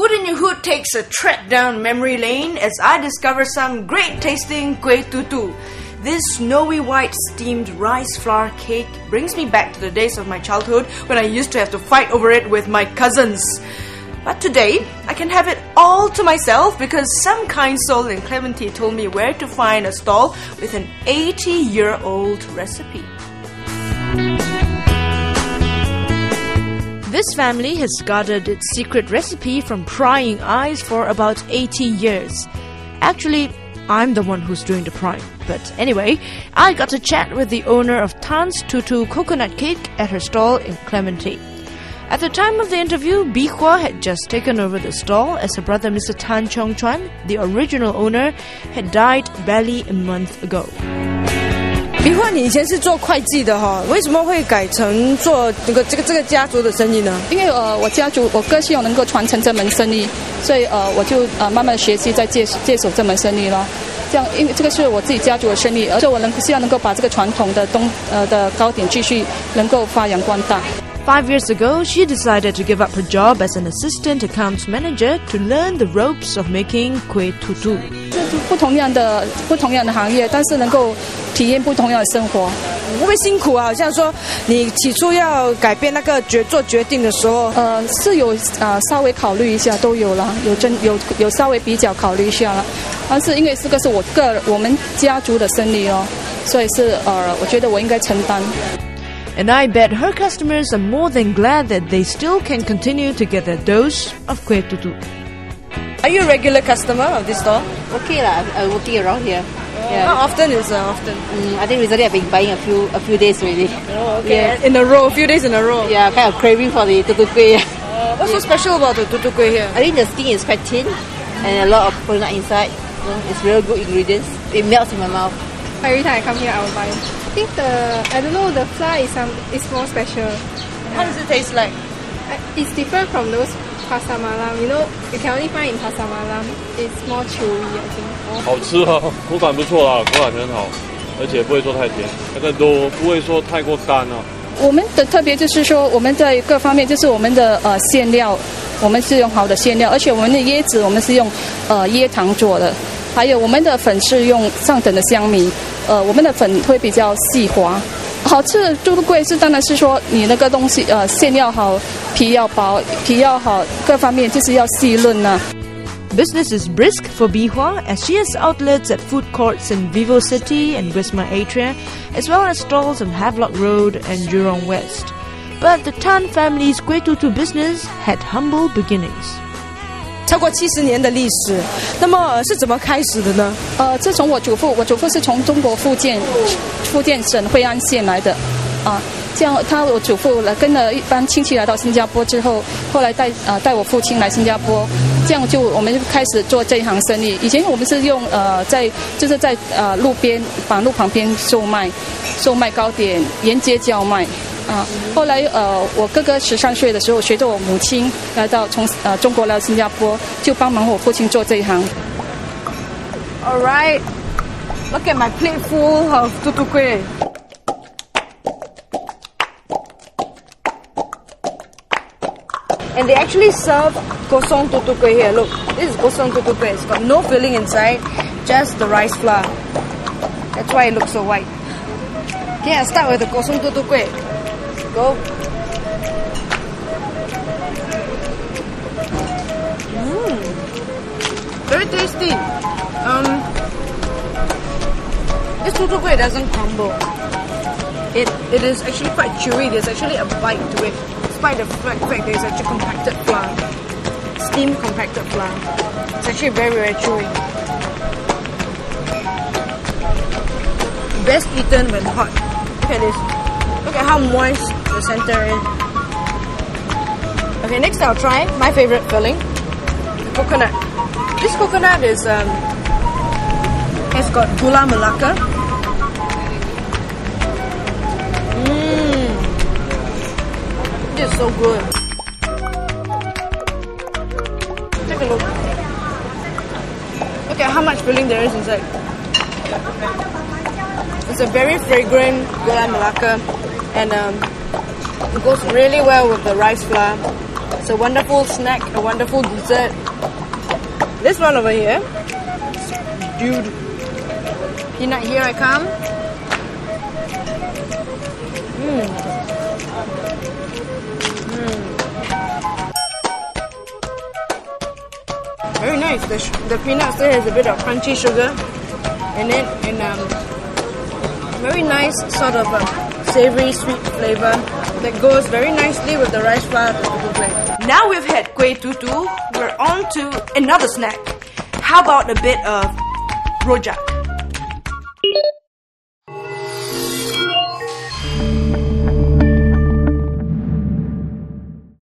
Food in Your Hood takes a trek down memory lane as I discover some great tasting kueh tutu. This snowy white steamed rice flour cake brings me back to the days of my childhood when I used to have to fight over it with my cousins. But today, I can have it all to myself because some kind soul in Clementi told me where to find a stall with an 80 year old recipe. This family has guarded its secret recipe from prying eyes for about 80 years. Actually, I'm the one who's doing the prying. But anyway, I got to chat with the owner of Tan's Tutu coconut cake at her stall in Clementi. At the time of the interview, Bi Hua had just taken over the stall as her brother Mr. Tan Chong Chuan, the original owner, had died barely a month ago. 比话，你以前是做会计的哈，为什么会改成做这个这个这个家族的生意呢？因为呃，我家族我哥希望能够传承这门生意，所以呃，我就呃慢慢学习在接接手这门生意了。这样，因为这个是我自己家族的生意，而且我能希望能够把这个传统的东呃的糕点继续能够发扬光大。Five years ago, she decided to give up her job as an assistant accounts manager to learn the ropes of making kueh tutu. 不同样的不同样的行业，但是能够体验不同样的生活。会不会辛苦啊？好像说你起初要改变那个决做决定的时候，呃，是有啊稍微考虑一下，都有了，有真有有稍微比较考虑一下了。但是因为这个是我个我们家族的生意哦，所以是呃，我觉得我应该承担。And I bet her customers are more than glad that they still can continue to get their dose of kueh tutu. Are you a regular customer of this store? Okay lah, I'm working around here. Yeah. How often is uh, often? Mm, I think recently I've been buying a few a few days already. Oh, okay. Yeah. In a row, a few days in a row. Yeah, kind of craving for the tutu kueh. Uh, what's so special about the tutu kueh here? I think the skin is quite thin and a lot of coconut inside. You know, it's real good ingredients. It melts in my mouth. Every time I come here, I will buy. I think the I don't know the flour is some is more special. How does it taste like? It's different from those pasar malam. You know, you can only find in pasar malam. It's more chewy, I think. 好吃啊，口感不错啊，口感很好，而且不会说太甜，那个都不会说太过干啊。我们的特别就是说，我们在各方面就是我们的呃馅料，我们是用好的馅料，而且我们的椰子我们是用呃椰糖做的。还有我们的粉是用上等的香米，呃，我们的粉会比较细滑。好吃最贵是当然是说你那个东西呃馅要好，皮要薄，皮要好，各方面就是要细润呐、啊。Business is brisk for Bihua as she has outlets at food courts in Vivo City and Wisma Atria, as well as stalls on Havelock Road and Jurong West. But the Tan family's kueh tutu business had humble beginnings. 超过七十年的历史，那么是怎么开始的呢？呃，自从我祖父，我祖父是从中国福建，福建省惠安县来的，啊，这样他我祖父来跟了一帮亲戚来到新加坡之后，后来带啊带我父亲来新加坡，这样就我们就开始做这一行生意。以前我们是用呃在就是在呃路边马路旁边售卖，售卖糕点，沿街叫卖。啊，后来呃，我哥哥十三岁的时候，随着我母亲来到从呃中国来到新加坡，就帮忙我父亲做这一行。All right, look at my plate full of tutu kueh. And they actually serve gosong tutu kueh here. Look, this is gosong tutu kueh. It's got no filling inside, just the rice flour. That's why it looks so white. Okay, I'll start with the gosong tutu kueh. Go. Mmm. Very tasty. Um, this tutu kueh doesn't crumble. It it is actually quite chewy. There's actually a bite to it, despite the fact that it's actually compacted flour, steam compacted flour. It's actually very very chewy. Best eaten when hot. Look at this. Look at how moist the center is. Okay, next I'll try my favorite filling, coconut. This coconut is um, has got gula melaka. Mmm, this is so good. Take a look. Look at how much filling there is inside. It's a very fragrant gula melaka and um, it goes really well with the rice flour. It's a wonderful snack, a wonderful dessert. This one over here, dude. Peanut, here I come. Mmm. Mmm. Very nice. The, sh- the peanut still has a bit of crunchy sugar in it, and um, very nice sort of um, savory sweet flavor that goes very nicely with the rice flour. Now we've had kueh tutu, we're on to another snack. How about a bit of rojak?